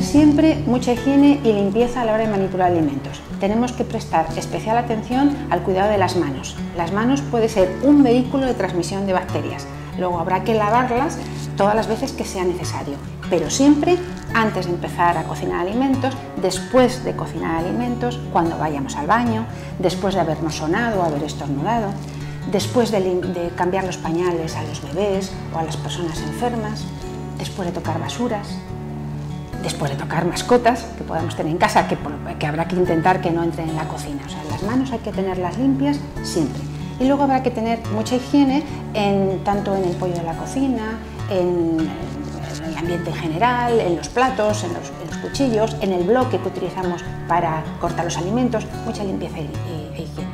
siempre mucha higiene y limpieza a la hora de manipular alimentos. Tenemos que prestar especial atención al cuidado de las manos. Las manos puede ser un vehículo de transmisión de bacterias. Luego habrá que lavarlas todas las veces que sea necesario, pero siempre antes de empezar a cocinar alimentos, después de cocinar alimentos, cuando vayamos al baño, después de habernos sonado o haber estornudado, después de, de cambiar los pañales a los bebés o a las personas enfermas, después de tocar basuras, después de tocar mascotas que podamos tener en casa, que, que, habrá que intentar que no entren en la cocina. O sea, las manos hay que tenerlas limpias siempre. Y luego habrá que tener mucha higiene en, tanto en el pollo de la cocina, en, el ambiente en general, en los platos, en los, cuchillos, en el bloque que utilizamos para cortar los alimentos, mucha limpieza e, e